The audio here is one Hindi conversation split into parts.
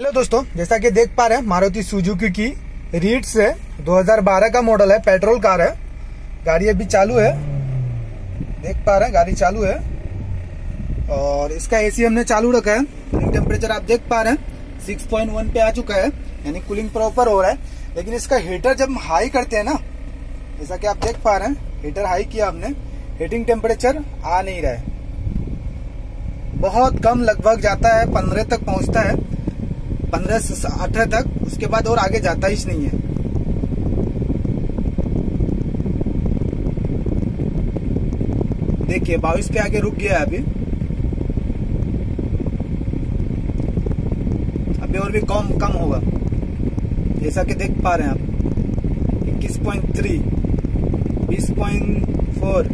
हेलो दोस्तों, जैसा कि देख पा रहे हैं, मारुति सुजुकी की रीट्स है। 2012 का मॉडल है, पेट्रोल कार है। गाड़ी अभी चालू है। देख पा रहे हैं, गाड़ी चालू है। और इसका एसी हमने चालू रखा है। कूलिंग टेम्परेचर आप देख पा रहे हैं 6.1 पे आ चुका है। यानी कूलिंग प्रॉपर हो रहा है। लेकिन इसका हीटर जब हम हाई करते हैं ना, जैसा कि आप देख पा रहे हैं हीटर हाई किया हमने। हीटिंग टेम्परेचर आ नहीं रहा है। बहुत कम लगभग जाता है, पंद्रह तक पहुँचता है। पंद्रह से अठारह तक, उसके बाद और आगे जाता ही नहीं है। देखिए, बाईस पे आगे रुक गया है अभी। अभी और भी कम कम होगा। जैसा कि देख पा रहे हैं आप, इक्कीस पॉइंट थ्री बीस पॉइंट फोर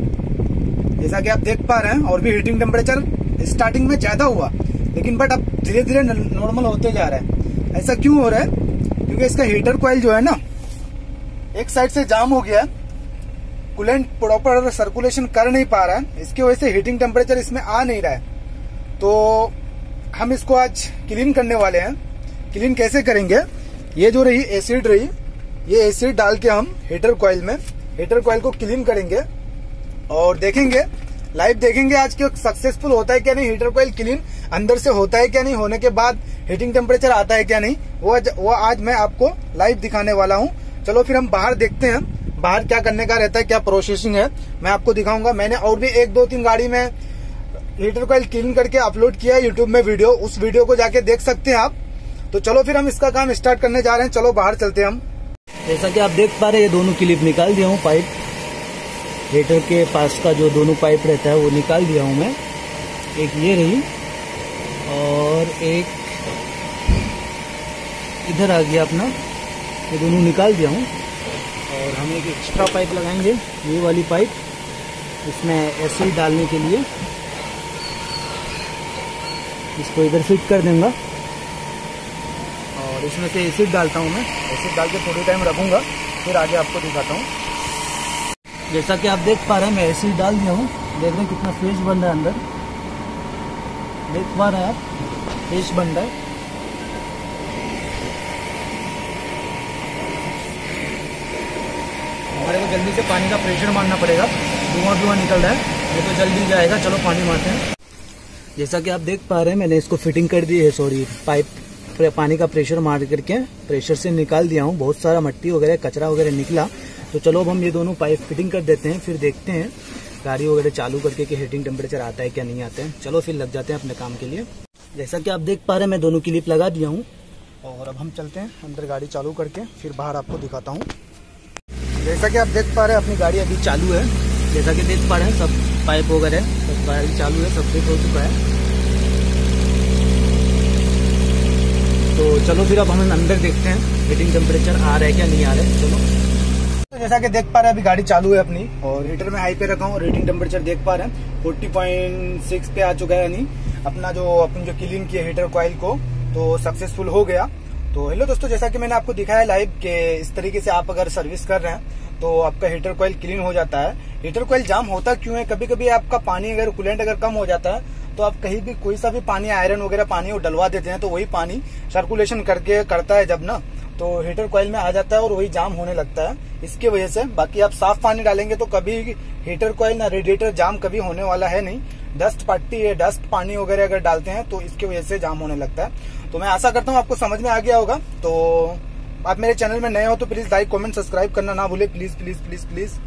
जैसा कि आप देख पा रहे हैं, और भी हीटिंग टेम्परेचर स्टार्टिंग में ज़्यादा हुआ। लेकिन बट अब धीरे धीरे नॉर्मल होते जा रहा है। ऐसा क्यों हो रहा है? क्योंकि इसका हीटर कॉइल जो है ना, एक साइड से जाम हो गया कूलेंट प्रॉपर सर्कुलेशन कर नहीं पा रहा है। इसकी वजह से हीटिंग टेम्परेचर इसमें आ नहीं रहा है। तो हम इसको आज क्लीन करने वाले हैं। क्लीन कैसे करेंगे? ये जो रही एसिड रही, ये एसिड डाल के हम हीटर कॉइल में हीटर कॉइल को क्लीन करेंगे और देखेंगे लाइव देखेंगे आज क्यों सक्सेसफुल होता है क्या नहीं? हीटर कॉइल क्लीन अंदर से होता है क्या नहीं? होने के बाद हीटिंग टेम्परेचर आता है क्या नहीं? वो आज, वो आज मैं आपको लाइव दिखाने वाला हूँ। चलो फिर हम बाहर देखते हैं। बाहर क्या करने का रहता है क्या प्रोसेसिंग है मैं आपको दिखाऊँगा। मैंने और भी एक दो तीन गाड़ी में हीटर कॉइल क्लीन करके अपलोड किया है यूट्यूब में वीडियो उस वीडियो को जाके देख सकते हैं आप। तो चलो फिर हम इसका काम स्टार्ट करने जा रहे हैं। चलो बाहर चलते हैं हम। जैसा कि आप देख पा रहे हैं ये दोनों क्लिप निकाल दिया हूँ पाइप हीटर के पास का जो दोनों पाइप रहता है, वो निकाल दिया हूँ मैं। एक ये रही और एक इधर आ गया अपना। ये दोनों निकाल दिया हूँ और हम एक एक्स्ट्रा पाइप लगाएँगे, ये वाली पाइप इसमें एसिड डालने के लिए। इसको इधर फिट कर दूँगा। और इसमें से एसिड डालता हूँ मैं। एसिड डाल के थोड़ी टाइम रखूँगा, फिर आगे आपको दिखाता हूँ। जैसा कि आप देख पा रहे हैं, मैं ऐसे ही डाल दिया हूँ। देख रहे हैं कितना फ्रेश बन रहा है अंदर। देख पा रहे हैं आप फ्रेश बन रहा है। हमारे को जल्दी से पानी का प्रेशर मारना पड़ेगा। धुआँ धुआँ निकल रहा है। ये तो जल्दी जाएगा। चलो पानी मारते हैं। जैसा कि आप देख पा रहे हैं, मैंने इसको फिटिंग कर दी है सॉरी पाइप पानी का प्रेशर मार करके प्रेशर से निकाल दिया हूँ। बहुत सारा मट्टी वगैरह, कचरा वगैरह निकला। तो चलो अब हम ये दोनों पाइप फिटिंग कर देते हैं, फिर देखते हैं गाड़ी वगैरह चालू करके कि हीटिंग टेम्परेचर आता है क्या नहीं आता है। चलो फिर लग जाते हैं अपने काम के लिए। जैसा कि आप देख पा रहे हैं, मैं दोनों की लिप लगा दिया हूँ। और अब हम चलते हैं अंदर गाड़ी चालू करके, फिर बाहर आपको दिखाता हूँ। जैसा कि आप देख पा रहे हैं, अपनी गाड़ी अभी चालू है। जैसा कि देख पा रहे हैं, सब पाइप वगैरह सब गाड़ी चालू है, सब फिट हो चुका है। तो चलो फिर अब हम अंदर देखते हैं हीटिंग टेम्परेचर आ रहा है क्या नहीं आ रहा है। चलो। तो जैसा कि देख पा रहे हैं, अभी गाड़ी चालू है अपनी। और हीटर में हाई पे रखा हूँ रेटिंग टेम्परेचर देख पा रहे हैं। फोर्टी पॉइंट सिक्स पे आ चुका है यानी। अपना जो, अपन जो क्लीन किया हीटर कॉइल को तो सक्सेसफुल हो गया। तो हेलो दोस्तों, जैसा कि मैंने आपको दिखाया लाइव के इस तरीके से आप अगर सर्विस कर रहे हैं तो आपका हीटर कॉइल क्लीन हो जाता है। हीटर कॉइल जाम होता क्यों है? कभी कभी आपका पानी अगर कूलेंट अगर कम हो जाता है तो आप कहीं भी कोई सा भी पानी आयरन वगैरह पानी वो डलवा देते हैं तो वही पानी सर्कुलेशन करके करता है जब ना। तो हीटर कॉइल में आ जाता है और वही जाम होने लगता है। इसकी वजह से बाकी आप साफ़ पानी डालेंगे तो कभी हीटर कॉइल ना रेडिएटर जाम कभी होने वाला है नहीं। डस्ट पट्टी है डस्ट पानी वगैरह अगर डालते हैं तो इसकी वजह से जाम होने लगता है। तो मैं आशा करता हूँ आपको समझ में आ गया होगा। तो आप मेरे चैनल में नए हो तो प्लीज़ लाइक कमेंट सब्सक्राइब करना ना भूले। Please please please please